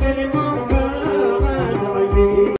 any more